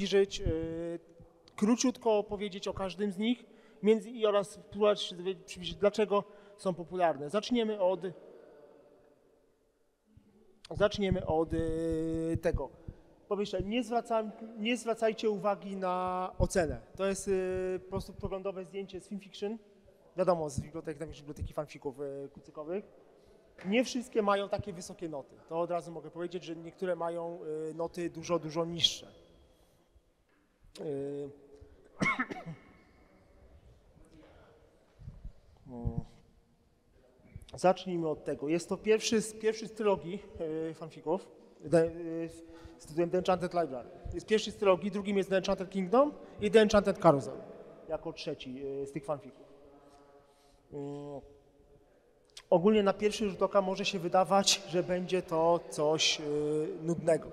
przybliżyć, y, króciutko opowiedzieć o każdym z nich między, i oraz spróbować przybliżyć, dlaczego są popularne. Zaczniemy od zaczniemy od y, tego. Po nie, zwracam, nie zwracajcie uwagi na ocenę. To jest y, po prostu poglądowe zdjęcie z Film Fiction. Wiadomo, z biblioteki, tam biblioteki fanfików kucykowych. Nie wszystkie mają takie wysokie noty. To od razu mogę powiedzieć, że niektóre mają noty dużo, dużo niższe. Y, o. Zacznijmy od tego. Jest to pierwszy z, pierwszy z trylogii y, fanfików y, z tytułem The Enchanted Library. Jest pierwszy z trylogii, drugim jest The Enchanted Kingdom i The Enchanted Carousel jako trzeci z tych fanfików. Ogólnie na pierwszy rzut oka może się wydawać, że będzie to coś nudnego.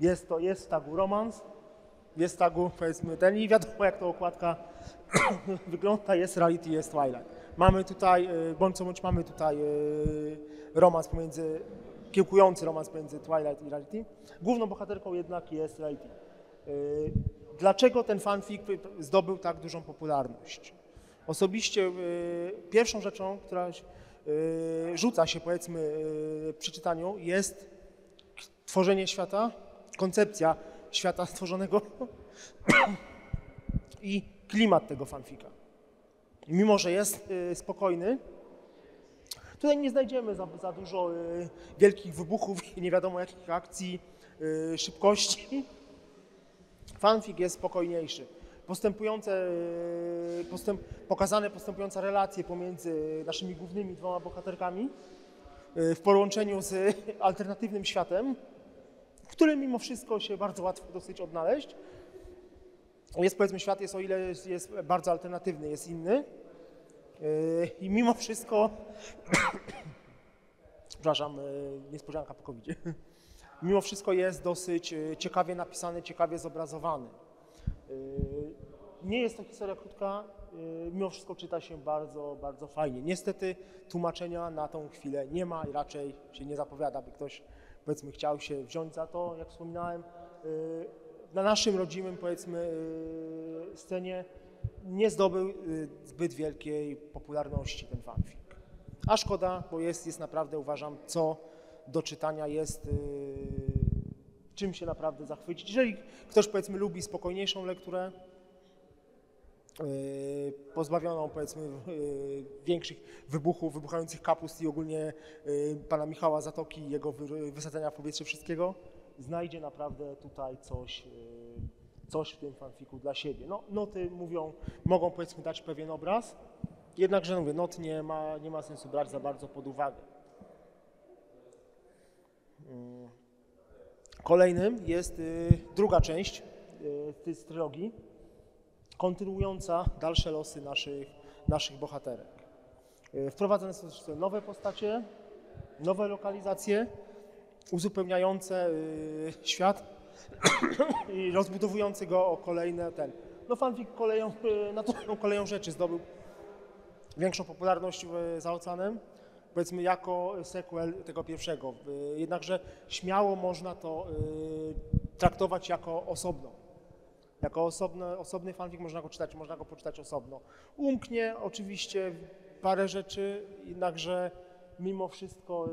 Jest to, jest tagu romans, jest tagu powiedzmy ten i wiadomo jak to okładka wygląda, jest reality, jest Twilight. Mamy tutaj, y, bądź co bądź mamy tutaj y, romans pomiędzy, kiełkujący romans pomiędzy Twilight i reality. Główną bohaterką jednak jest reality. Y, Dlaczego ten fanfic zdobył tak dużą popularność? Osobiście pierwszą rzeczą, która rzuca się powiedzmy przy czytaniu jest tworzenie świata, koncepcja świata stworzonego i klimat tego fanfika. Mimo, że jest y, spokojny, tutaj nie znajdziemy za, za dużo y, wielkich wybuchów i nie wiadomo jakich akcji, y, szybkości. Fanfik jest spokojniejszy. Postępujące, y, postęp, pokazane postępujące relacje pomiędzy naszymi głównymi dwoma bohaterkami y, w połączeniu z alternatywnym światem, w którym mimo wszystko się bardzo łatwo dosyć odnaleźć. Jest powiedzmy świat jest o ile jest, jest bardzo alternatywny, jest inny. Yy, I mimo wszystko, przepraszam, yy, niespodzianka po covid mimo wszystko jest dosyć yy, ciekawie napisany, ciekawie zobrazowany. Yy, Nie jest to historia krótka, mimo wszystko czyta się bardzo, bardzo fajnie. Niestety tłumaczenia na tą chwilę nie ma i raczej się nie zapowiada, by ktoś powiedzmy chciał się wziąć za to, jak wspominałem. Yy, Na naszym rodzimym powiedzmy yy, scenie nie zdobył y, zbyt wielkiej popularności ten fanfic. A szkoda, bo jest, jest naprawdę, uważam, co do czytania jest, y, czym się naprawdę zachwycić. Jeżeli ktoś, powiedzmy, lubi spokojniejszą lekturę, y, pozbawioną, powiedzmy, y, większych wybuchów, wybuchających kapust i ogólnie y, pana Michała Zatoki i jego wy- wysadzenia w powietrze wszystkiego, znajdzie naprawdę tutaj coś, coś w tym fanfiku dla siebie. No, noty mówią, mogą powiedzmy dać pewien obraz, jednakże mówię, not nie ma, nie ma sensu brać za bardzo pod uwagę. Mm. Kolejnym jest y, druga część y, z trylogii, kontynuująca dalsze losy naszych, naszych bohaterek. Y, Wprowadzane są też nowe postacie, nowe lokalizacje, uzupełniające y, świat i rozbudowujący go o kolejne ten. No fanfic koleją, y, naturalną koleją rzeczy zdobył większą popularność za oceanem, powiedzmy jako sequel tego pierwszego. Jednakże śmiało można to traktować jako osobno. Jako osobno, osobny fanfic można go czytać, można go poczytać osobno. Umknie oczywiście parę rzeczy, jednakże mimo wszystko y,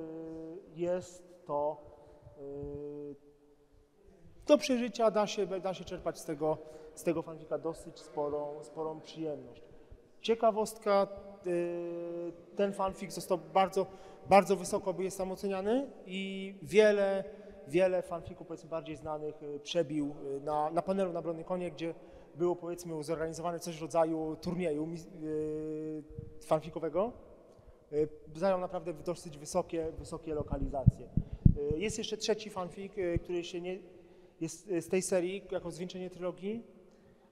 jest to y, do przeżycia, da się, da się czerpać z tego, z tego fanfika dosyć sporą, sporą przyjemność. Ciekawostka, y, ten fanfic został bardzo, bardzo wysoko jest tam oceniany i wiele, wiele fanfików powiedzmy bardziej znanych y, przebił y, na, na panelu na Brony Konie, gdzie było powiedzmy zorganizowane coś w rodzaju turnieju mis- y, fanfikowego. Y, Zajął naprawdę dosyć wysokie, wysokie lokalizacje. Y, Jest jeszcze trzeci fanfic, y, który się nie, jest y, z tej serii jako zwieńczenie trylogii.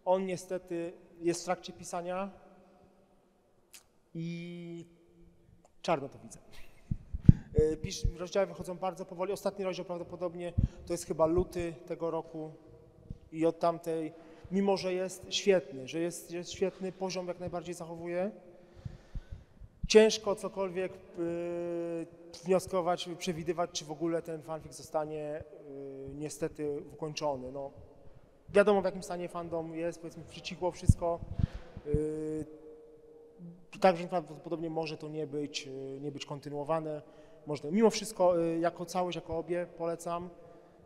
On niestety jest w trakcie pisania i czarno to widzę. Pisz, rozdziały wychodzą bardzo powoli. Ostatni rozdział prawdopodobnie to jest chyba luty tego roku i od tamtej, mimo że jest świetny, że jest, jest świetny, poziom jak najbardziej zachowuje, ciężko cokolwiek y, wnioskować, przewidywać, czy w ogóle ten fanfic zostanie y, niestety ukończony. No, wiadomo w jakim stanie fandom jest, powiedzmy przycichło wszystko. Yy, Także prawdopodobnie może to nie być, yy, nie być kontynuowane. Można, mimo wszystko, yy, jako całość, jako obie polecam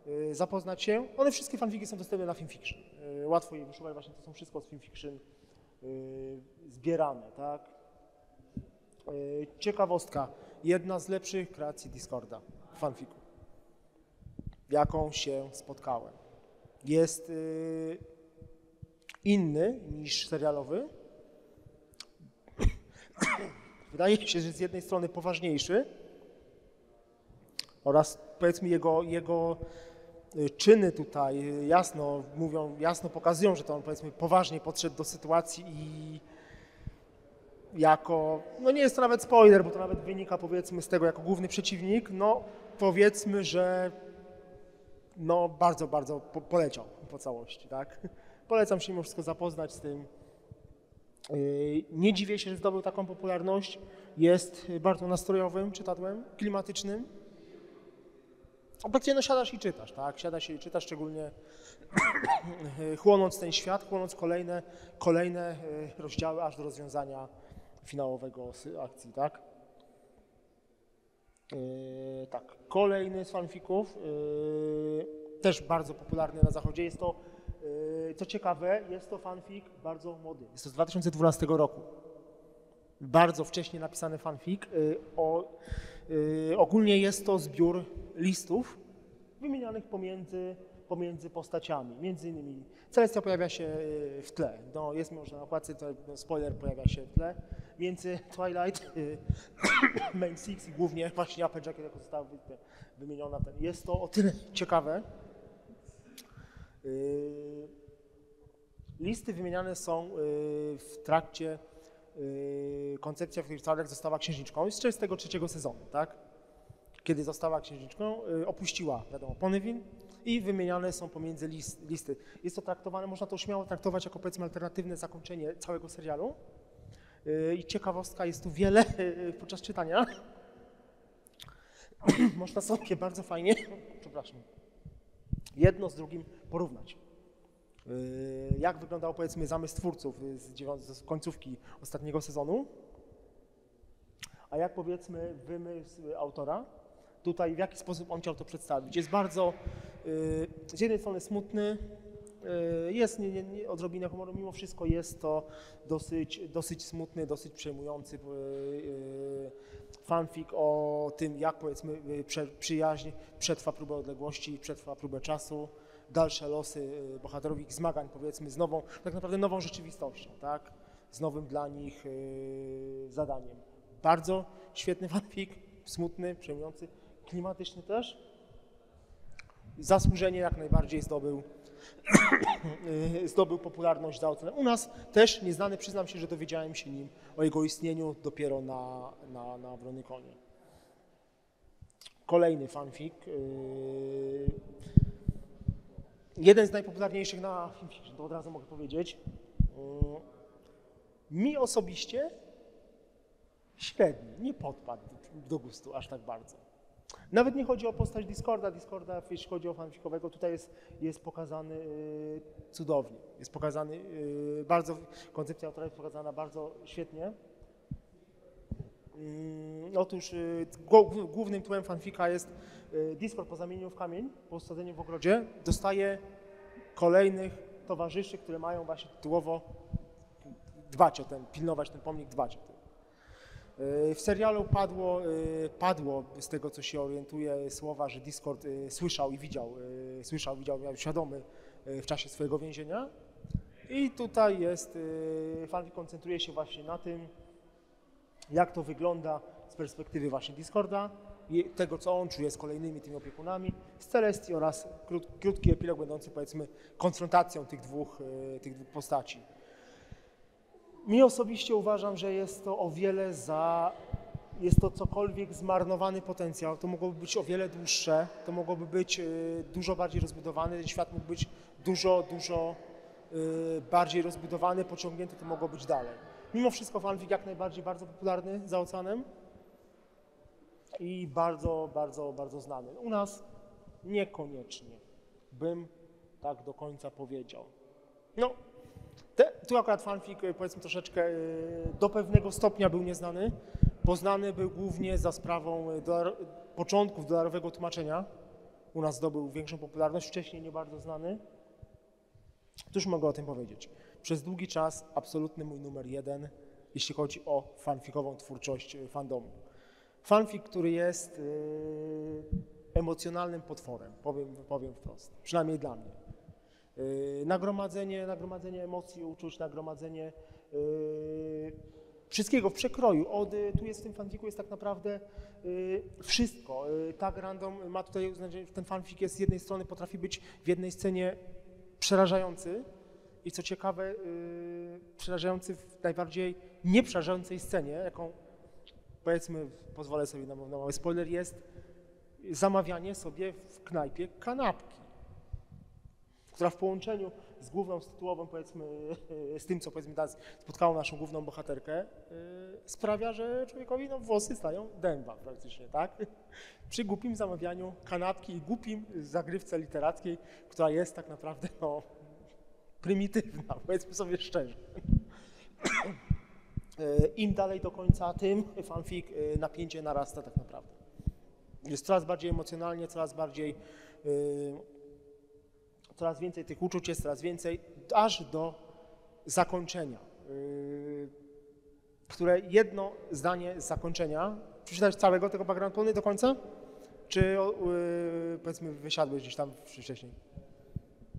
yy, zapoznać się. One wszystkie fanfiki są dostępne na Filmfiction. Yy, Łatwo je wyszukać, właśnie to są wszystko z Filmfiction zbierane, tak? Ciekawostka, jedna z lepszych kreacji Discorda, fanfiku, jaką się spotkałem. Jest inny niż serialowy. Wydaje się, że z jednej strony poważniejszy oraz powiedzmy jego, jego y, czyny tutaj y, jasno mówią, jasno pokazują, że to on powiedzmy poważnie podszedł do sytuacji i jako, no nie jest to nawet spoiler, bo to nawet wynika powiedzmy z tego jako główny przeciwnik, no powiedzmy, że no bardzo, bardzo po, poleciał po całości, tak? Polecam się mimo wszystko zapoznać z tym. Yy, Nie dziwię się, że zdobył taką popularność. Jest bardzo nastrojowym czytadłem, klimatycznym. Obecnie no siadasz i czytasz, tak? Siadasz i czytasz, szczególnie chłonąc ten świat, chłonąc kolejne, kolejne yy, rozdziały aż do rozwiązania finałowego akcji, tak? Yy, tak, kolejny z fanfików, yy, też bardzo popularny na zachodzie, jest to, yy, co ciekawe, jest to fanfic bardzo młody, jest to z 2012 roku. Bardzo wcześnie napisany fanfic. O, ogólnie jest to zbiór listów wymienianych pomiędzy, pomiędzy postaciami. Między innymi Celestia pojawia się yy, w tle, no, jest może na okładce, to no, spoiler pojawia się w tle, między Twilight, yy, Main Six i głównie właśnie Applejack, jako została wymieniona. Jest to o tyle ciekawe. Listy wymieniane są w trakcie koncepcja w której Twilight została księżniczką z 43 sezonu, tak? Kiedy została księżniczką, yy, opuściła, wiadomo, Ponyville i wymieniane są pomiędzy list, listy. Jest to traktowane, można to śmiało traktować jako powiedzmy alternatywne zakończenie całego serialu. Yy, I ciekawostka, jest tu wiele yy, podczas czytania. Można sobie bardzo fajnie, przepraszam, jedno z drugim porównać. Yy, Jak wyglądał powiedzmy zamysł twórców y, z, z końcówki ostatniego sezonu, a jak powiedzmy wymysł autora, tutaj w jaki sposób on chciał to przedstawić. Jest bardzo yy, z jednej strony smutny, yy, jest nie, nie, nie, odrobinę humoru, mimo wszystko jest to dosyć, dosyć smutny, dosyć przejmujący yy, fanfic o tym, jak powiedzmy yy, przyjaźń przetrwa próbę odległości, przetrwa próbę czasu, dalsze losy yy, bohaterów, ich zmagań powiedzmy z nową, tak naprawdę nową rzeczywistością, tak? Z nowym dla nich yy, zadaniem. Bardzo świetny fanfic, smutny, przejmujący, klimatyczny też. Zasłużenie jak najbardziej zdobył, zdobył popularność za ocenę. U nas też nieznany, przyznam się, że dowiedziałem się nim o jego istnieniu dopiero na, na, na Wronykonie. Kolejny fanfic. Yy, jeden z najpopularniejszych na Filmfiction, to od razu mogę powiedzieć. Yy, mi osobiście średni, nie podpadł do gustu aż tak bardzo. Nawet nie chodzi o postać Discorda. Discorda, jeśli chodzi o fanfikowego, tutaj jest, jest pokazany y, cudownie. Jest pokazany y, bardzo, koncepcja autora jest pokazana bardzo świetnie. Mm, Otóż y, głó- głównym tłem fanfika jest Discord po zamieniu w kamień, po osadzeniu w ogrodzie, dostaje kolejnych towarzyszy, które mają właśnie tytułowo dbać o ten, pilnować ten pomnik, dbać o ten. Y, W serialu padło, y, padło, z tego co się orientuję, słowa, że Discord y, słyszał i widział, y, słyszał, widział, miał świadomy y, w czasie swojego więzienia. I tutaj jest, y, fanfic koncentruje się właśnie na tym, jak to wygląda z perspektywy właśnie Discorda, tego co on czuje z kolejnymi tymi opiekunami, z Celestii oraz krót, krótki epilog będący powiedzmy konfrontacją tych dwóch, y, tych dwóch postaci. Mi osobiście uważam, że jest to o wiele za. Jest to cokolwiek zmarnowany potencjał. To mogłoby być o wiele dłuższe, to mogłoby być y, dużo bardziej rozbudowany, ten świat mógł być dużo, dużo y, bardziej rozbudowany, pociągnięty, to mogło być dalej. Mimo wszystko fanfic jak najbardziej bardzo popularny za oceanem i bardzo, bardzo, bardzo znany. U nas niekoniecznie bym tak do końca powiedział. No, te, tu akurat fanfic y, powiedzmy troszeczkę y, do pewnego stopnia był nieznany. Poznany był głównie za sprawą y, dolar, początków dolarowego tłumaczenia. U nas zdobył większą popularność, wcześniej nie bardzo znany. Cóż mogę o tym powiedzieć? Przez długi czas absolutny mój numer jeden, jeśli chodzi o fanfikową twórczość fandomu. Fanfic, który jest y, emocjonalnym potworem, powiem, powiem wprost, przynajmniej dla mnie. Y, nagromadzenie, nagromadzenie emocji, uczuć, nagromadzenie y, wszystkiego w przekroju. Od, tu jest w tym fanfiku jest tak naprawdę wszystko. Tak random ma tutaj, znaczy, ten fanfic jest z jednej strony potrafi być w jednej scenie przerażający i co ciekawe, przerażający w najbardziej nieprzerażającej scenie, jaką powiedzmy, pozwolę sobie na, na mały spoiler, jest zamawianie sobie w knajpie kanapki, która w połączeniu z główną z tytułową, powiedzmy, z tym, co powiedzmy teraz spotkało naszą główną bohaterkę, y, sprawia, że człowiekowi no, włosy stają dęba praktycznie, tak? Przy głupim zamawianiu kanapki i głupim zagrywce literackiej, która jest tak naprawdę, no, prymitywna, powiedzmy sobie szczerze. Y, Im dalej do końca, tym fanfic y, napięcie narasta tak naprawdę. Jest coraz bardziej emocjonalnie, coraz bardziej, y, coraz więcej tych uczuć jest, coraz więcej, aż do zakończenia, które jedno zdanie z zakończenia, przeczytałeś całego tego background plany do końca? Czy powiedzmy wysiadłeś gdzieś tam wcześniej?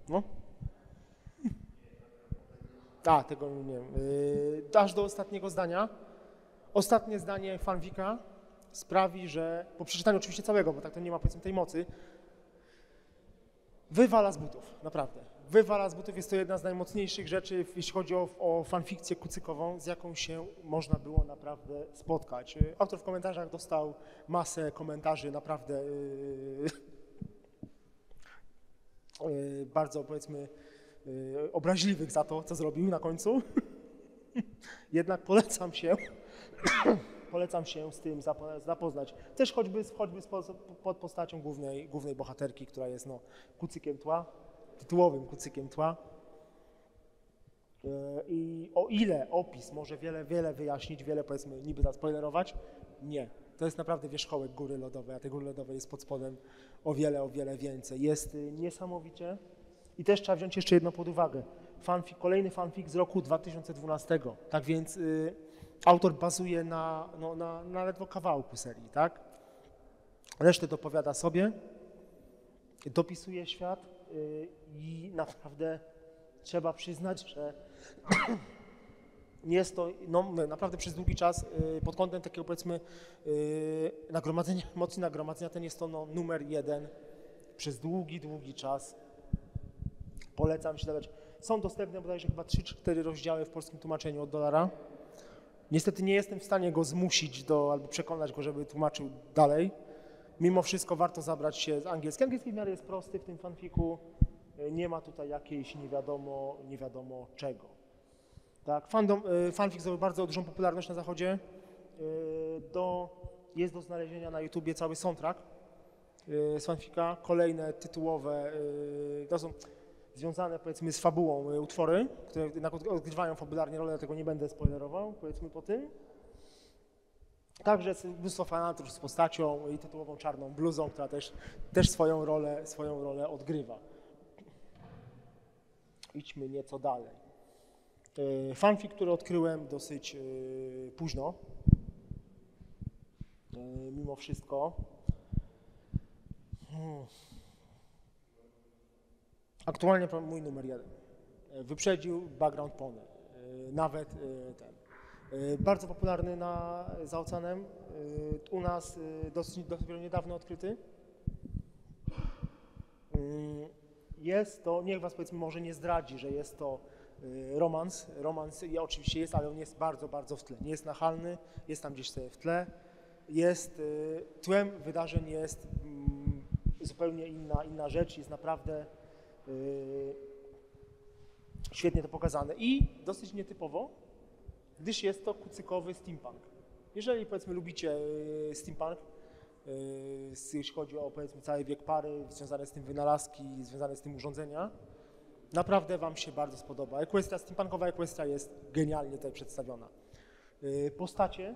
No? A, tego nie wiem. Yy, aż do ostatniego zdania. Ostatnie zdanie fanwika sprawi, że po przeczytaniu oczywiście całego, bo tak to nie ma powiedzmy tej mocy, wywala z butów, naprawdę. Wywala z butów jest to jedna z najmocniejszych rzeczy, jeśli chodzi o, o fanfikcję kucykową, z jaką się można było naprawdę spotkać. Yy, Autor w komentarzach dostał masę komentarzy naprawdę yy, yy, bardzo powiedzmy obraźliwych za to, co zrobił na końcu. Jednak polecam się, polecam się z tym zapo- zapoznać. Też choćby, choćby pod postacią głównej, głównej bohaterki, która jest no, kucykiem tła, tytułowym kucykiem tła. Yy, I o ile opis może wiele, wiele wyjaśnić, wiele powiedzmy niby zaspoilerować, nie. To jest naprawdę wierzchołek góry lodowej, a tej góry lodowej jest pod spodem o wiele, o wiele więcej. Jest y, niesamowicie. I też trzeba wziąć jeszcze jedno pod uwagę. Fanfic, kolejny fanfic z roku 2012. Tak więc y, autor bazuje na, no, na, na ledwo kawałku serii, tak? Resztę dopowiada sobie, dopisuje świat y, i naprawdę trzeba przyznać, że jest to no, naprawdę przez długi czas y, pod kątem takiego powiedzmy y, nagromadzenia nagromadzenia, ten jest to no, numer jeden przez długi, długi czas. Polecam śledzić. Są dostępne bodajże chyba 3-4 rozdziały w polskim tłumaczeniu od dolara. Niestety nie jestem w stanie go zmusić do, albo przekonać go, żeby tłumaczył dalej. Mimo wszystko warto zabrać się z angielskiego. Angielski w miarę jest prosty w tym fanfiku. Y, Nie ma tutaj jakiejś nie wiadomo, nie wiadomo czego. Tak, fandom, y, fanfic zdobył bardzo dużą popularność na zachodzie. Y, Do, jest do znalezienia na YouTubie cały soundtrack z fanfika. Kolejne tytułowe, to są związane powiedzmy z fabułą y, utwory, które odgrywają fabularnie rolę, dlatego nie będę spoilerował powiedzmy po tym. Także jest mnóstwo fanatów z postacią i tytułową czarną bluzą, która też, też swoją, rolę, swoją rolę odgrywa. Idźmy nieco dalej. E, Fanfic, który odkryłem dosyć e, późno, e, mimo wszystko. Hmm. Aktualnie mój numer jeden. E, Wyprzedził Background Pony. E, Nawet e, ten. Bardzo popularny na, za oceanem. U nas dosyć, dopiero niedawno odkryty. Jest to, niech Was powiedzmy może nie zdradzi, że jest to romans. Romans ja, oczywiście jest, ale on jest bardzo, bardzo w tle. Nie jest nachalny, jest tam gdzieś sobie w tle. Jest, tłem wydarzeń jest mm, zupełnie inna, inna rzecz, jest naprawdę świetnie to pokazane. I dosyć nietypowo, gdyż jest to kucykowy steampunk. Jeżeli powiedzmy lubicie y, steampunk, y, jeśli chodzi o powiedzmy cały wiek pary, związane z tym wynalazki, związane z tym urządzenia, Naprawdę Wam się bardzo spodoba. Equestria, steampunkowa Equestria jest genialnie tutaj przedstawiona. Y, Postacie,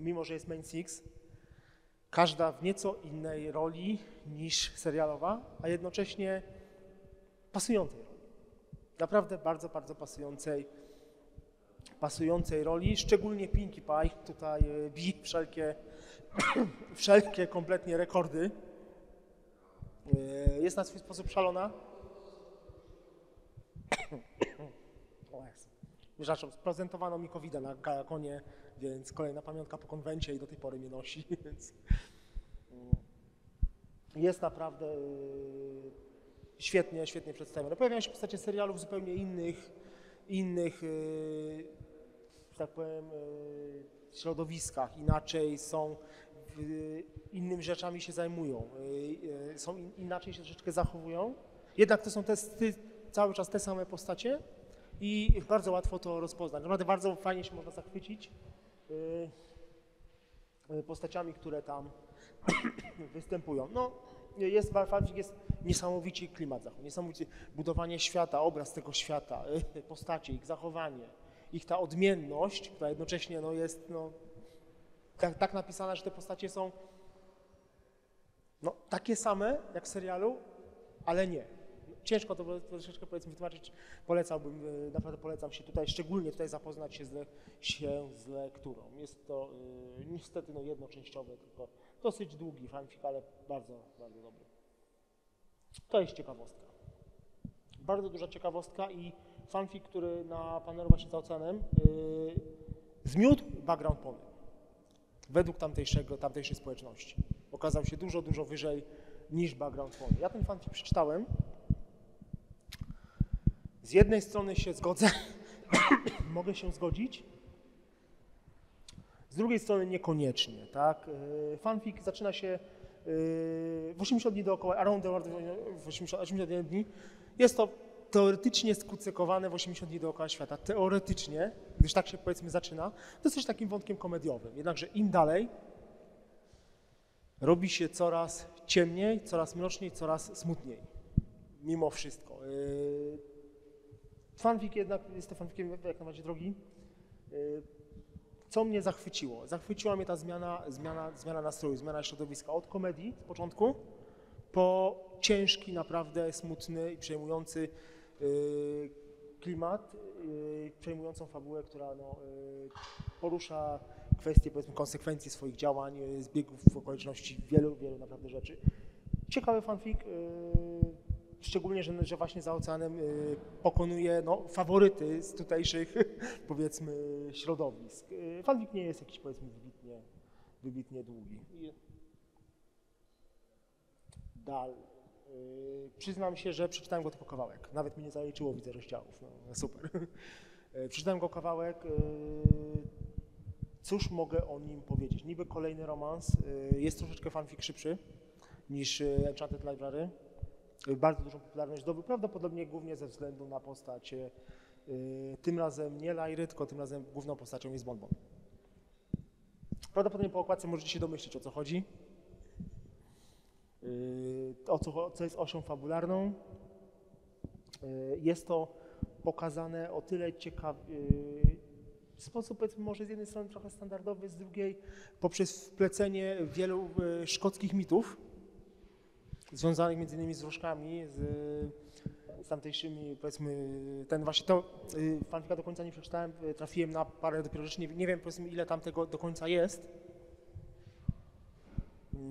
mimo że jest Main Six, każda w nieco innej roli niż serialowa, a jednocześnie pasującej roli. Naprawdę bardzo, bardzo pasującej, pasującej roli, szczególnie Pinkie Pie tutaj y, bi wszelkie, wszelkie kompletnie rekordy. Y, Jest na swój sposób szalona. O sprezentowano mi covid na Gajakonie, więc kolejna pamiątka po konwencie i do tej pory mnie nosi, więc mm, jest naprawdę y, świetnie, świetnie przedstawione. Pojawiają się postacie serialów zupełnie innych, innych, y, że tak powiem, y, środowiskach, inaczej są, y, innymi rzeczami się zajmują, y, y, są in, inaczej się troszeczkę zachowują. Jednak to są te, ty, cały czas te same postacie i bardzo łatwo to rozpoznać. Naprawdę bardzo fajnie się można zachwycić y, y, postaciami, które tam występują. No, jest, fanfic jest niesamowicie klimat zachowań, niesamowicie budowanie świata, obraz tego świata, postacie, ich zachowanie, ich ta odmienność, która jednocześnie no, jest no, tak, tak napisana, że te postacie są no, takie same jak w serialu, ale nie. Ciężko to troszeczkę powiedzmy wytłumaczyć, polecałbym, y, naprawdę polecam się tutaj, szczególnie tutaj zapoznać się z, się z lekturą. Jest to y, niestety no, jednoczęściowe, tylko dosyć długi fanfic, ale bardzo, bardzo dobry. To jest ciekawostka. Bardzo duża ciekawostka i fanfic, który na panelu właśnie za oceanem yy, zmiótł background pony. Według tamtejszego, tamtejszej społeczności. Okazał się dużo, dużo wyżej niż background pony. Ja ten fanfic przeczytałem. Z jednej strony się zgodzę, mogę się zgodzić, z drugiej strony niekoniecznie, tak? Yy, Fanfic zaczyna się yy, w 80 dni dookoła, around the world w 80 81 dni. Jest to teoretycznie skucekowane w 80 dni dookoła świata. Teoretycznie, gdyż tak się powiedzmy zaczyna, to jest też takim wątkiem komediowym. Jednakże im dalej robi się coraz ciemniej, coraz mroczniej, coraz smutniej. Mimo wszystko. Yy, Fanfic jednak jest to fanfikiem jak najbardziej drogi. Co mnie zachwyciło? Zachwyciła mnie ta zmiana, zmiana, zmiana nastroju, zmiana środowiska. Od komedii z początku po ciężki, naprawdę smutny i przejmujący yy, klimat, yy, przejmującą fabułę, która no, yy, porusza kwestie powiedzmy konsekwencji swoich działań, yy, zbiegów okoliczności, wielu, wielu naprawdę rzeczy. Ciekawy fanfic, yy, szczególnie, że, że właśnie za oceanem y, pokonuje no, faworyty z tutejszych, powiedzmy, środowisk. Y, fanfic nie jest jakiś, powiedzmy, wybitnie, wybitnie długi. Dalej. Y, przyznam się, że przeczytałem go tylko kawałek. Nawet mnie nie zaliczyło, widzę rozdziałów. No, super. Y, przeczytałem go kawałek. Y, cóż mogę o nim powiedzieć? Niby kolejny romans. Y, jest troszeczkę fanfic szybszy niż y, Enchanted Library bardzo dużą popularność zdobył, prawdopodobnie głównie ze względu na postać y, tym razem nie Lajry, tylko tym razem główną postacią jest Bonbon. Prawdopodobnie po okładce możecie się domyślić o co chodzi. Y, o co, co jest osią fabularną. Y, jest to pokazane o tyle ciekawy w sposób może z jednej strony trochę standardowy, z drugiej poprzez wplecenie wielu szkockich mitów, związanych między innymi z różkami, z, z tamtejszymi, powiedzmy, ten właśnie to, y, fanfika do końca nie przeczytałem, y, trafiłem na parę dopiero rzeczy, nie, nie wiem powiedzmy ile tam tego do końca jest.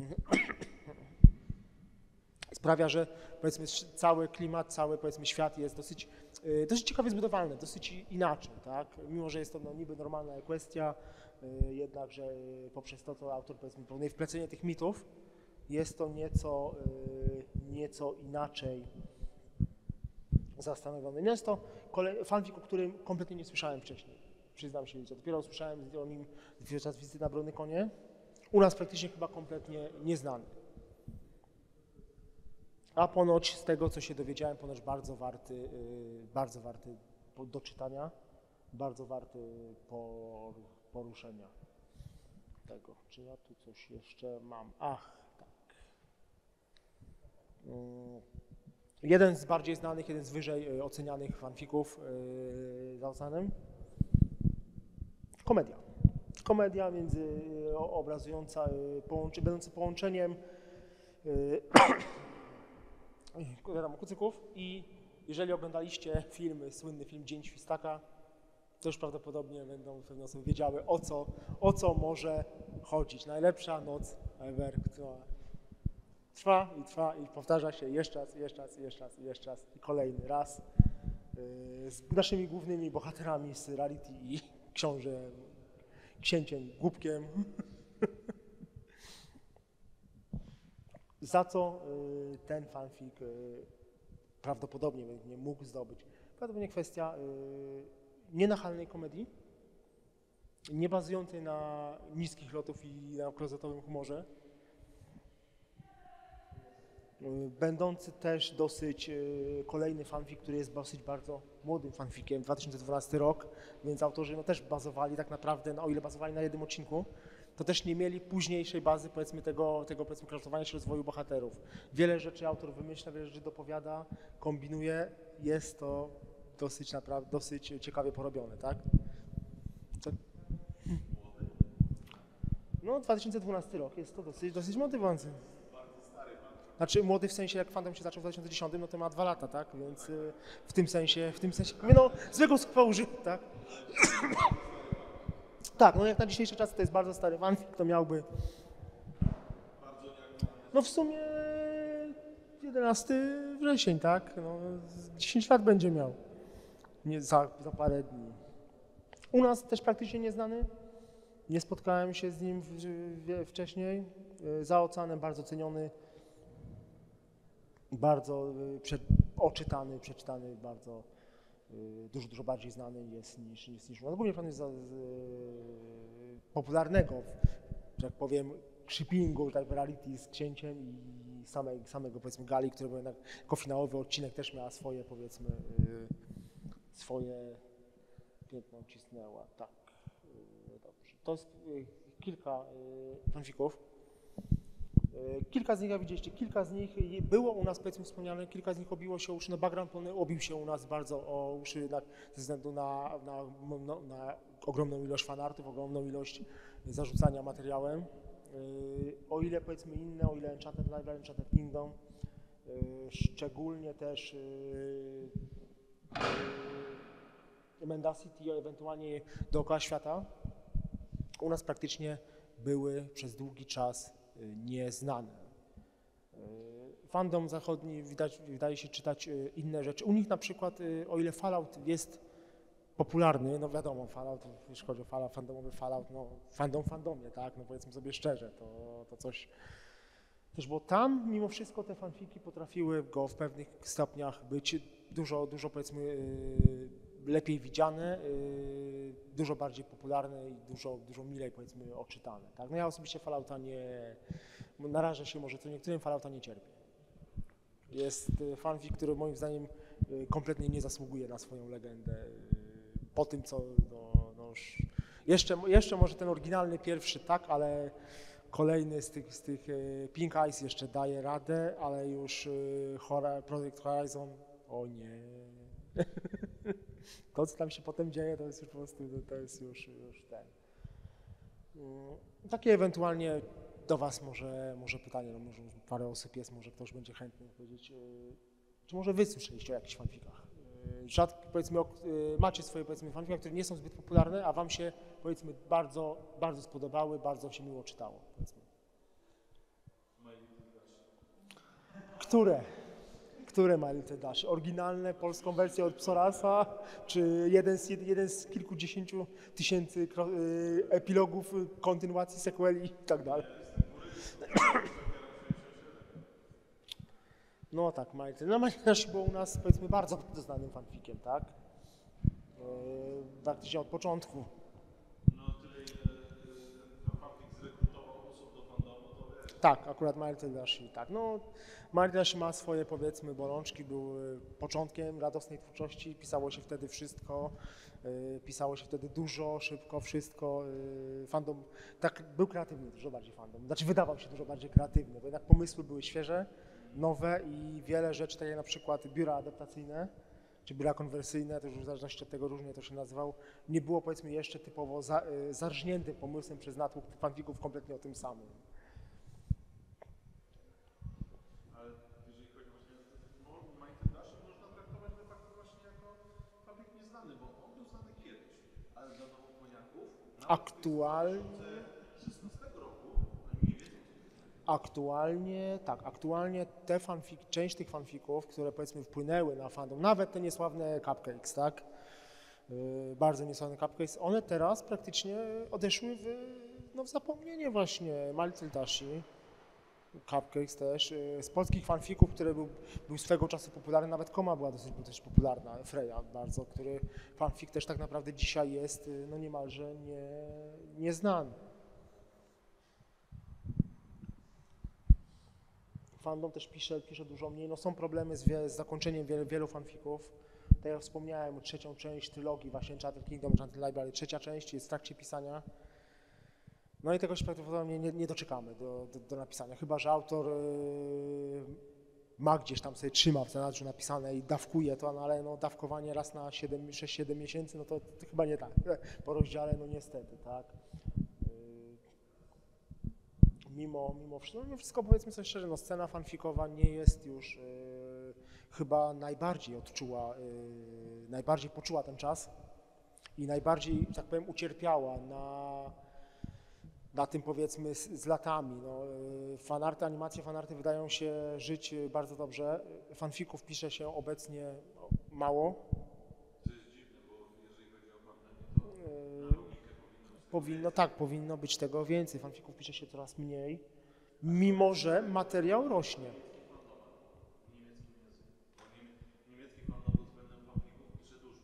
Sprawia, że powiedzmy cały klimat, cały powiedzmy świat jest dosyć, y, dosyć ciekawie zbudowany, dosyć inaczej, tak? Mimo, że jest to no, niby normalna kwestia, jednakże poprzez to, co autor powiedzmy wplecenie tych mitów, jest to nieco, y, nieco inaczej zastanowione. Jest to fanfic, o którym kompletnie nie słyszałem wcześniej. Przyznam się, dopiero usłyszałem o nim podczas wizyty na Brony Konie. U nas praktycznie chyba kompletnie nieznany. A ponoć z tego, co się dowiedziałem, ponoć bardzo warty, y, bardzo warty do czytania, bardzo warty poruszenia tego. Czy ja tu coś jeszcze mam? Ach, Jeden z bardziej znanych, jeden z wyżej y, ocenianych fanfików yy, za oceanem. Komedia. Komedia między o- obrazująca, połączy, będąca połączeniem wiadomo, kucyków i jeżeli oglądaliście film, słynny film Dzień Świstaka, to już prawdopodobnie będą pewne osoby wiedziały o co, o co może chodzić. Najlepsza noc ever, która trwa i trwa i powtarza się jeszcze raz, jeszcze raz, jeszcze raz, jeszcze raz i kolejny raz yy, z naszymi głównymi bohaterami z reality i książę, księciem, głupkiem. Za co yy, ten fanfic yy, prawdopodobnie nie mógł zdobyć? Prawdopodobnie kwestia nienachalnej komedii, nie bazującej na niskich lotów i na klozetowym humorze, będący też dosyć y, kolejny fanfic, który jest dosyć bardzo młodym fanfikiem, 2012 rok, więc autorzy no, też bazowali tak naprawdę, no, o ile bazowali na jednym odcinku, to też nie mieli późniejszej bazy powiedzmy tego, tego powiedzmy kształtowania się rozwoju bohaterów. Wiele rzeczy autor wymyśla, wiele rzeczy dopowiada, kombinuje, jest to dosyć naprawdę, dosyć ciekawie porobione, tak? No 2012 rok, jest to dosyć, dosyć motywujące. Znaczy młody w sensie, jak fandom się zaczął w 2010, no to ma dwa lata, tak? Więc y, w tym sensie, w tym sensie, no zwykłego skwołży, tak? tak, no jak na dzisiejszy czas to jest bardzo stary fanfic, to miałby... No w sumie 11 wrzesień, tak? No, z 10 lat będzie miał. Nie, za, za parę dni. U nas też praktycznie nieznany. Nie spotkałem się z nim w, w, wcześniej. Y, Za oceanem bardzo ceniony bardzo y, prze, oczytany, przeczytany, bardzo y, dużo, dużo bardziej znany jest niż, niż, niż głównie pan jest za, z, y, popularnego, że tak powiem, shippingu, tak reality z księciem i samej, samego powiedzmy gali, który był jednak jako finałowy odcinek też miała swoje powiedzmy swoje piętno cisnęła, tak. Dobrze. To jest kilka fanfików. E, Kilka z nich, jak widzieliście, kilka z nich było u nas, powiedzmy, wspomniane, kilka z nich obiło się uszy, no pełny obił się u nas bardzo o uszy jednak ze względu na, na, no, na ogromną ilość fanartów, ogromną ilość zarzucania materiałem. E, O ile, powiedzmy, inne, o ile Enchanted Library, Enchanted Kingdom, e, szczególnie też Mendacity, ewentualnie dookoła świata, u nas praktycznie były przez długi czas nieznane. Y, Fandom zachodni widać, wydaje się czytać y, inne rzeczy. U nich na przykład, y, o ile Fallout jest popularny, no wiadomo, Fallout, jeśli chodzi o Fallout, fandomowy Fallout, no fandom fandomie, tak, no powiedzmy sobie szczerze, to, to coś też, bo tam mimo wszystko te fanfiki potrafiły go w pewnych stopniach być dużo, dużo powiedzmy lepiej widziane, y, dużo bardziej popularne i dużo, dużo milej powiedzmy oczytane. Tak? No ja osobiście Fallouta nie, narażę się może co niektórym Fallouta nie cierpię. Jest y, fanfic, który moim zdaniem y, kompletnie nie zasługuje na swoją legendę po tym, co no, no już, jeszcze, jeszcze może ten oryginalny pierwszy tak, ale kolejny z tych, z tych Pink Eyes jeszcze daje radę, ale już Project Horizon, o nie. To, co tam się potem dzieje, to jest już po prostu, to jest już, już ten. Mm, Takie ewentualnie do Was może, może pytanie, no może parę osób jest, może ktoś będzie chętny powiedzieć, y, czy może Wy słyszeliście o jakichś fanfikach? Y, Rzadko, powiedzmy, y, macie swoje, powiedzmy, fanfiki, które nie są zbyt popularne, a Wam się, powiedzmy, bardzo, bardzo spodobały, bardzo się miło czytało, powiedzmy. Które? Które My Little Dash? Oryginalne, polską wersję od Psorasa, czy jeden z, jeden z kilkudziesięciu tysięcy y, epilogów, kontynuacji, sequeli i tak dalej? No tak, Little No Dash było u nas, powiedzmy, bardzo znanym fanfikiem, tak? Praktycznie od początku. No tyle ile ten fanfic zrekrutował osób do fandomu, to wiesz. Tak, akurat Marty Dashi, tak. No, Marty Dashi ma swoje, powiedzmy, bolączki, był y, początkiem radosnej twórczości, pisało się wtedy wszystko, y, pisało się wtedy dużo, szybko, wszystko. y, Fandom, tak, był kreatywny dużo bardziej fandom, znaczy wydawał się dużo bardziej kreatywny, bo jednak pomysły były świeże, nowe i wiele rzeczy, takie na przykład biura adaptacyjne, czy biura konwersyjne, już w zależności od tego różnie to się nazywał, nie było powiedzmy jeszcze typowo za, pomysłem przez natłok fanfików kompletnie o tym samym. Ale jeżeli chodzi właśnie o to, Mighty Dash można traktować de facto właśnie jako fabryk nieznany, bo on był znany kiedyś, ale dla nowoponiaków Aktualnie, 16 roku oni nie wiedzą, aktualnie, tak, aktualnie te fanfik, część tych fanfików, które powiedzmy wpłynęły na fandom, nawet te niesławne Cupcakes, tak, yy, bardzo niesławne Cupcakes, one teraz praktycznie odeszły w, no, w zapomnienie właśnie. Little Dashi, Cupcakes też, yy, z polskich fanfików, które był, był swego czasu popularny, nawet Koma była dosyć, dosyć popularna, Freya bardzo, który fanfic też tak naprawdę dzisiaj jest yy, no niemalże nie, nieznany. Fandom też pisze, pisze dużo mniej. No są problemy z, wie, z zakończeniem wielu, wielu fanfików. Tak jak wspomniałem, trzecią część trylogii właśnie Enchanted Kingdom, Enchanted Library, trzecia część jest w trakcie pisania. No i tego się prawdopodobnie nie, nie doczekamy do, do, do napisania, chyba że autor yy, ma gdzieś tam sobie trzyma w zanadrzu napisane i dawkuje to, no ale no, dawkowanie raz na 6-7 miesięcy, no to, to chyba nie tak. Po rozdziale, no niestety, tak. Yy, mimo, mimo wszystko, no mimo wszystko powiedzmy sobie szczerze, no scena fanfikowa nie jest już y, chyba najbardziej odczuła, najbardziej poczuła ten czas i najbardziej, tak powiem, ucierpiała na, na tym powiedzmy z, z latami. No, y, fanarty, animacje fanarty wydają się żyć y, bardzo dobrze. Fanfików pisze się obecnie no, mało. Y, Powinno, tak, powinno być tego więcej. Fanfików pisze się coraz mniej, mimo że materiał rośnie. niemiecki fandom pod względem fabryków pisze dużo.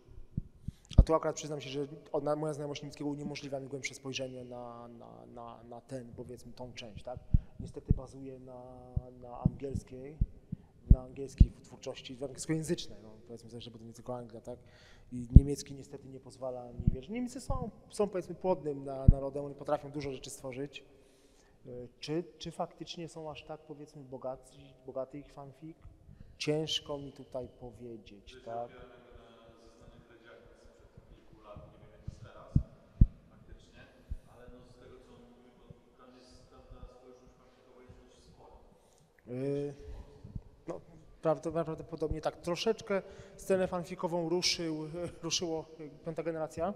A tu akurat przyznam się, że od- moja znajomość niemieckiego uniemożliwia mi głębsze spojrzenie na, na, na, na ten, powiedzmy, tą część, tak? Niestety bazuje na, na angielskiej, na angielskiej twórczości, angielskojęzycznej, no, powiedzmy sobie, że to nie tylko Anglia, tak? I niemiecki niestety nie pozwala mi, wiesz, Niemcy są, są powiedzmy płodnym na, narodem, oni potrafią dużo rzeczy stworzyć. Y, Czy, czy faktycznie są aż tak, powiedzmy, bogaci, bogaty ich fanfic? Ciężko mi tutaj powiedzieć, tak? Opieram jakby na zeznaniach Redziaka sprzed kilku lat, nie wiem jak jest teraz faktycznie, ale no z tego co on mówił, to tam jest ta, ta społeczność fabrykowa jest dość spora. Yy, No, prawda- prawdopodobnie tak. Troszeczkę scenę fanfikową ruszył, ruszyło piąta generacja.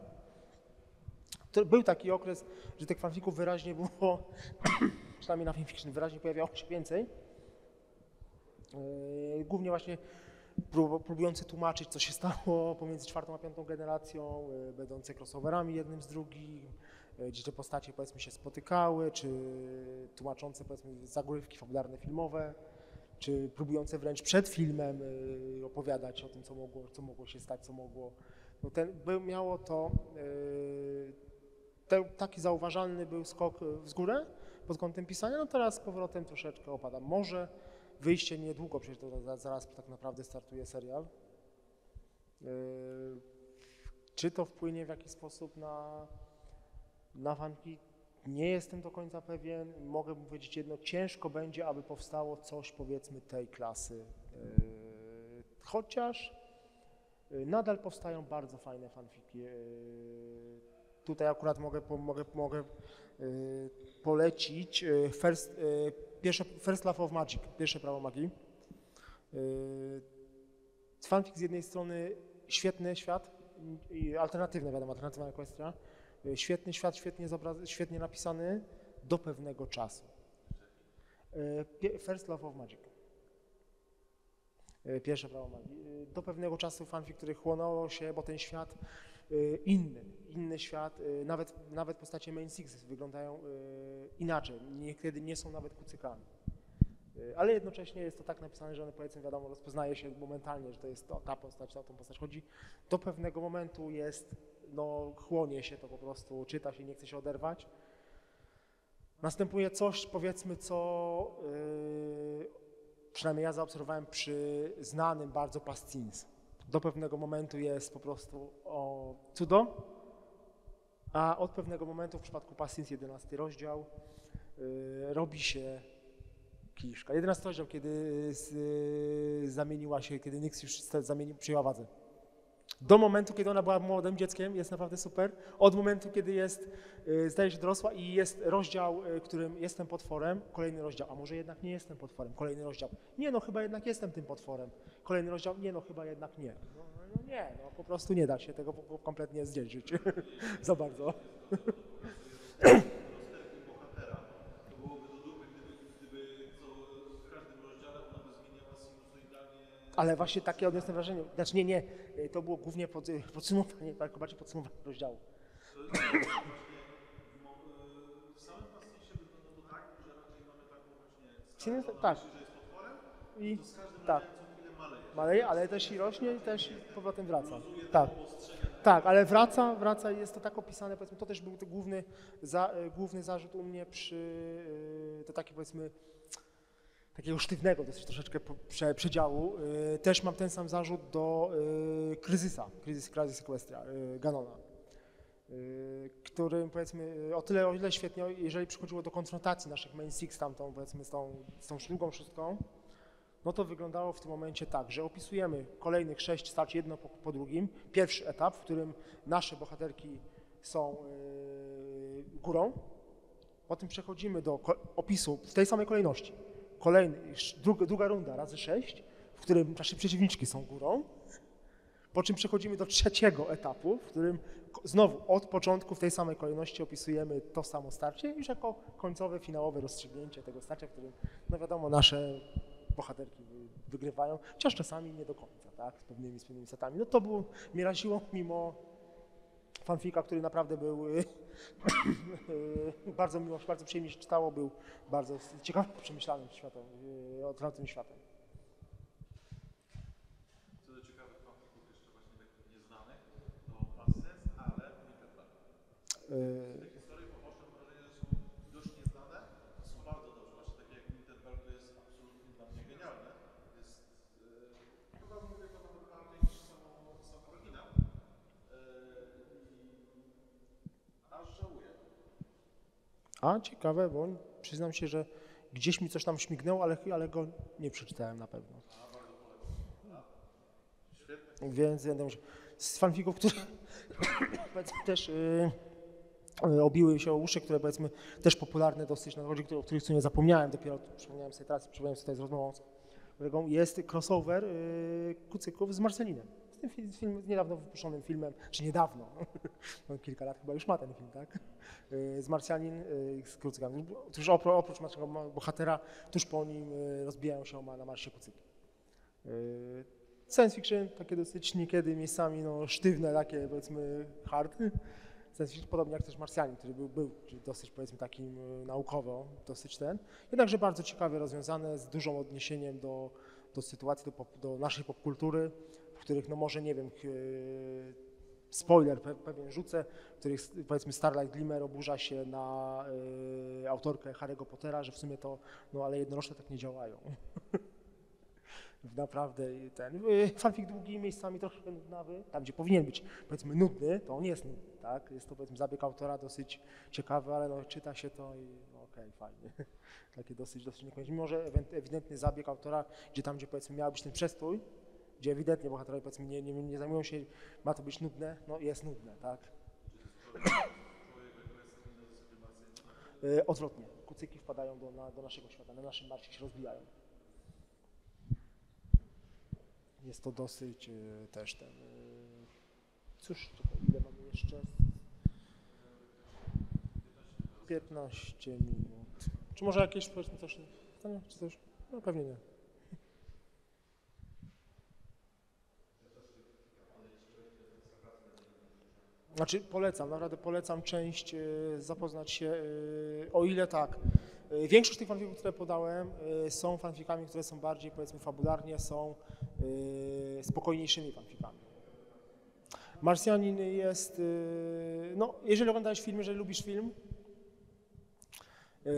To był taki okres, że tych fanfików wyraźnie było, przynajmniej na fanfiction, wyraźnie pojawiało się więcej. Yy, Głównie właśnie prób- próbujący tłumaczyć, co się stało pomiędzy czwartą a piątą generacją, yy, będące crossoverami jednym z drugim, yy, gdzie te postacie powiedzmy się spotykały, czy tłumaczące powiedzmy zagrywki fabularne filmowe, czy próbujące wręcz przed filmem yy, opowiadać o tym, co mogło, co mogło się stać, co mogło. No ten, był, miało to, yy, te, taki zauważalny był skok w górę pod kątem pisania, no teraz z powrotem troszeczkę opada. Może wyjście niedługo, przecież to za- zaraz tak naprawdę startuje serial. Czy to wpłynie w jakiś sposób na, na fanki? Nie jestem do końca pewien. Mogę powiedzieć jedno, ciężko będzie, aby powstało coś powiedzmy tej klasy. Yy, Chociaż yy, nadal powstają bardzo fajne fanfiki. Yy, Tutaj akurat mogę, mogę, mogę polecić first, pierwsze, first Love of Magic, pierwsze prawo magii. Fanfic z jednej strony świetny świat, i alternatywny, wiadomo, alternatywna Equestria. Yy, Świetny świat, świetnie, świetnie napisany do pewnego czasu. Pie- First Love of Magic. Yy, Pierwsze prawo magii. Do pewnego czasu fanfic, który się, bo ten świat inny, inny świat, nawet, nawet postacie Main Six wyglądają inaczej, niekiedy nie są nawet kucykami. Ale jednocześnie jest to tak napisane, że one powiedzmy wiadomo, rozpoznaje się momentalnie, że to jest to, ta postać, o tą postać chodzi. Do pewnego momentu jest, no chłonie się to po prostu, czyta się, nie chce się oderwać. Następuje coś, powiedzmy, co yy, przynajmniej ja zaobserwowałem przy znanym bardzo Pastins. Do pewnego momentu jest po prostu o cudo, a od pewnego momentu w przypadku Pastins 11 rozdział yy, robi się Kiszka. 11 rozdział, kiedy z, y, zamieniła się, kiedy Nyx już zamienił, przyjęła wadzę. Do momentu, kiedy ona była młodym dzieckiem, jest naprawdę super. Od momentu, kiedy jest, y, zdaje się, dorosła i jest rozdział, y, którym jestem potworem, kolejny rozdział, a może jednak nie jestem potworem, kolejny rozdział. Nie no, chyba jednak jestem tym potworem. Kolejny rozdział, nie no, chyba jednak nie. No, no nie, no po prostu nie da się tego kompletnie zdzierżyć za bardzo. rozterki bohatera, to byłoby do dupy, gdyby, gdyby co, w każdym rozdziale ona by zmieniała sinusoidalnie. Ale właśnie takie odniosłem wrażenie. Znaczy nie, nie, y, to było głównie pod, y, podsumowanie, tak bardziej podsumowanie rozdziału. Y, tak, I tak. maleje. maleje, ale też i rośnie i też powrotem wraca. Tak. Tak, ale wraca, wraca i jest to tak opisane, powiedzmy, to też był to główny, za, e, główny zarzut u mnie przy, to taki powiedzmy, takiego sztywnego dosyć troszeczkę prze, przedziału. E, Też mam ten sam zarzut do e, Kryzysa, Kryzys, Kryzys Equestria, e, Ganona, którym powiedzmy o tyle, o ile świetnie, jeżeli przychodziło do konfrontacji naszych main six tamtą, powiedzmy z tą, z tą drugą szóstką, no to wyglądało w tym momencie tak, że opisujemy kolejnych sześć starć jedno po, po drugim. Pierwszy etap, w którym nasze bohaterki są górą. Potem przechodzimy do opisu w tej samej kolejności. Kolejny, druga, druga runda razy sześć, w którym nasze przeciwniczki są górą. Po czym przechodzimy do trzeciego etapu, w którym znowu od początku w tej samej kolejności opisujemy to samo starcie, już jako końcowe, finałowe rozstrzygnięcie tego starcia, w którym, no wiadomo, nasze bohaterki wy- wygrywają, chociaż czasami nie do końca, tak, z pewnymi, z pewnymi setami. No to było, mnie raziło mimo fanfika, który naprawdę był y, bardzo miło, bardzo przyjemnie się czytało, był bardzo ciekawym, przemyślanym światem, y, otwartym światem. Co do ciekawych fanfików jeszcze właśnie takich nieznanych, to ma sens, ale nie pewne. Y, Te historie po waszym wrażeniu są dość nieznane, a są bardzo dobrze. Właśnie takie jak Winterfell to jest absolutnie dla mnie genialne. Jest, e, chyba mówię to nawet bardziej niż samo, sam oryginał. E, I aż żałuję. A ciekawe, bo przyznam się, że gdzieś mi coś tam śmignęło, ale, ale go nie przeczytałem na pewno. Więc będę. Z fanfików, które też y, y, obiły się o uszy, które powiedzmy też popularne dosyć, na o których w sumie zapomniałem, dopiero przypomniałem sobie teraz, przypomniałem sobie z rozmową z kolegą, jest crossover y, kucyków z Marcelinem. Tym film, niedawno wypuszczonym filmem, czy niedawno, no, kilka lat chyba już ma ten film, tak? Y, z Marsjanin y, z kucykami. Otóż opro, oprócz naszego bohatera, tuż po nim y, rozbijają się na marsie kucyki. Science fiction, takie dosyć niekiedy miejscami no, sztywne, takie powiedzmy hard. Science fiction, podobnie jak też Marsjanin, który był, był dosyć powiedzmy takim naukowo, dosyć ten. Jednakże bardzo ciekawie rozwiązane, z dużym odniesieniem do, do sytuacji, do, pop, do naszej popkultury, których, no może nie wiem, y, spoiler pe, pewien rzucę, w których powiedzmy Starlight Glimmer oburza się na y, autorkę Harry'ego Pottera, że w sumie to, no ale jednorożce tak nie działają. Naprawdę ten y, fanfic długi, miejscami troszkę nudnawy, tam gdzie powinien być powiedzmy nudny, to on jest nudny, tak? Jest to powiedzmy zabieg autora dosyć ciekawy, ale no, czyta się to i no, okej, fajnie. Takie dosyć, dosyć niekoniecznie. Mimo, że ewidentny zabieg autora, gdzie tam, gdzie powiedzmy miał być ten przestój, gdzie ewidentnie bohaterowie powiedzmy nie, nie, nie zajmują się, ma to być nudne, no jest nudne, tak? Y, Odwrotnie, kucyki wpadają do, na, do naszego świata, na naszym marcie się rozbijają. Jest to dosyć y, też ten. y, Cóż, czekaj, ile mamy jeszcze? 15 minut. Czy może jakieś powiedzmy coś? Czy coś? No pewnie nie. Znaczy polecam, naprawdę polecam część y, zapoznać się, y, o ile tak. y, Większość tych fanfików, które podałem, są fanfikami, które są bardziej powiedzmy fabularnie, są spokojniejszymi fanfikami. Marsjanin jest, no jeżeli oglądałeś film, jeżeli lubisz film,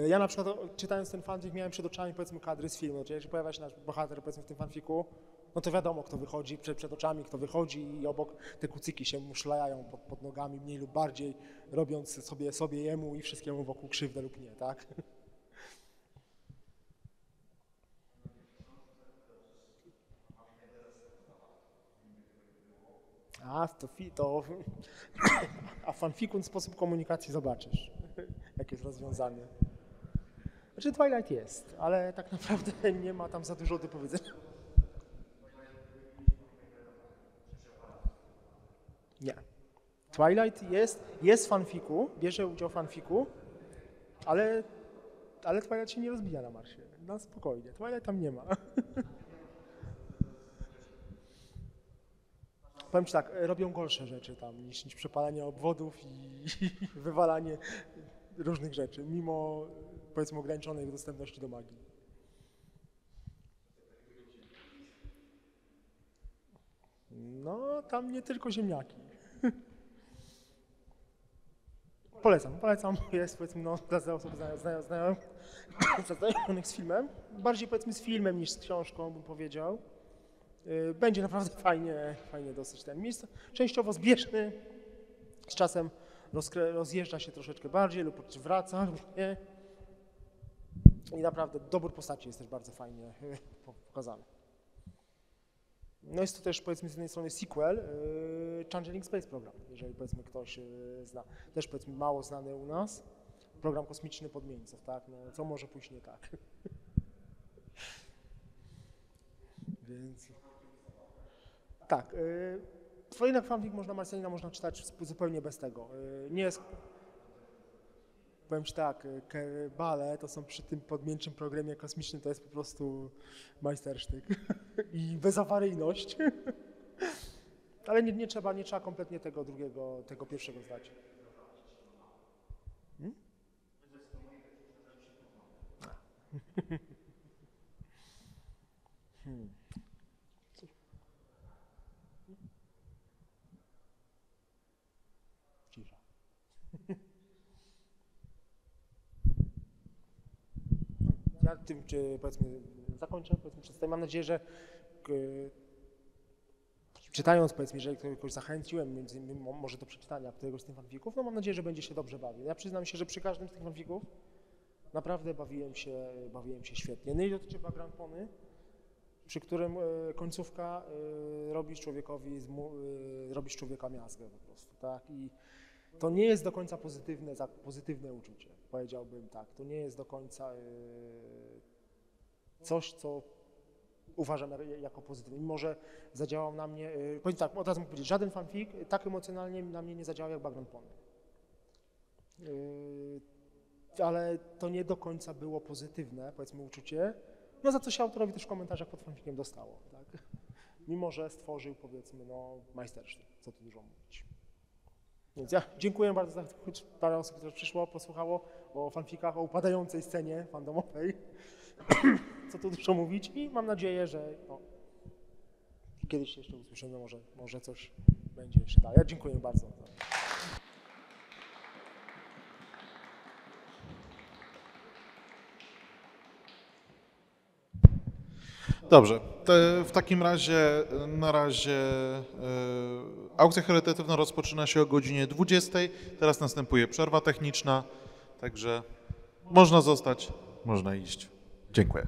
ja na przykład czytając ten fanfik miałem przed oczami powiedzmy kadry z filmu, czyli jeżeli pojawia się nasz bohater powiedzmy w tym fanfiku, no to wiadomo, kto wychodzi, przed, przed oczami kto wychodzi i obok te kucyki się muszlają pod, pod nogami mniej lub bardziej, robiąc sobie, sobie jemu i wszystkiemu wokół krzywdę lub nie, tak? A, to, fi, to a fanfikun sposób komunikacji zobaczysz, jak jest rozwiązany. Znaczy Twilight jest, ale tak naprawdę nie ma tam za dużo do powiedzenia. Twilight jest, jest w fanfiku, bierze udział w fanfiku, ale, ale Twilight się nie rozbija na Marsie. No spokojnie, Twilight tam nie ma. Powiem Ci tak, robią gorsze rzeczy tam niż, niż przepalanie obwodów i wywalanie różnych rzeczy, mimo powiedzmy ograniczonej dostępności do magii. No, tam nie tylko ziemniaki. Polecam, polecam. Jest powiedzmy no, dla osób zna- zna- zna- zaznajomionych z filmem. Bardziej powiedzmy z filmem niż z książką, bym powiedział. Y, Będzie naprawdę fajnie, fajnie dosyć ten miejsce. Częściowo zbieżny, z czasem rozjeżdża się troszeczkę bardziej lub wraca, lub nie. I naprawdę dobór postaci jest też bardzo fajnie po- pokazany. No jest to też powiedzmy z jednej strony sequel yy, Changeling Space Program, jeżeli powiedzmy ktoś yy, zna. Też powiedzmy mało znany u nas. Program kosmiczny podmieńców, tak? No, co może pójść nie tak? Więc... Tak. Yy, Twoje fanfic można Marcelina można czytać zupełnie bez tego. Yy, nie jest... Powiem Ci tak, yy, Kerbale to są przy tym podmieńczym programie kosmicznym to jest po prostu majstersztyk i bezawaryjność. Ale nie, nie, trzeba, nie trzeba kompletnie tego drugiego, tego pierwszego zdać. Hmm? Hmm. Cisza. Ja tym, powiedzmy, zakończę, powiedzmy, przedstawię. Mam nadzieję, że e, czytając, powiedzmy, jeżeli kogoś zachęciłem, między innymi mo- może do przeczytania któregoś z tych fanfików, no mam nadzieję, że będzie się dobrze bawił. Ja przyznam się, że przy każdym z tych fanfików naprawdę bawiłem się, bawiłem się świetnie. No i dotyczy Bagrampony, przy którym e, końcówka e, robisz człowiekowi, robisz człowieka miazgę po prostu, tak? I to nie jest do końca pozytywne, za- pozytywne uczucie, powiedziałbym tak. To nie jest do końca e, coś, co uważam jak- jako pozytywne. Mimo, że zadziałał na mnie, e, powiem tak, od razu mogę powiedzieć, żaden fanfic tak emocjonalnie na mnie nie zadziałał jak Background Pony. E, Ale to nie do końca było pozytywne, powiedzmy, uczucie, no za co się autorowi też w komentarzach pod fanficiem dostało, tak? Mimo, że stworzył, powiedzmy, no, majstersztyk, co tu dużo mówić. Więc ja dziękuję bardzo za choć parę osób, które przyszło, posłuchało o fanfikach, o upadającej scenie fandomowej. Co tu dużo mówić i mam nadzieję, że no, kiedyś jeszcze usłyszymy, może, może coś będzie jeszcze dalej. Ja dziękuję bardzo. Dobrze, te, w takim razie na razie e, aukcja charytatywna rozpoczyna się o godzinie 20. Teraz następuje przerwa techniczna, także można zostać, można iść. Dziękuję.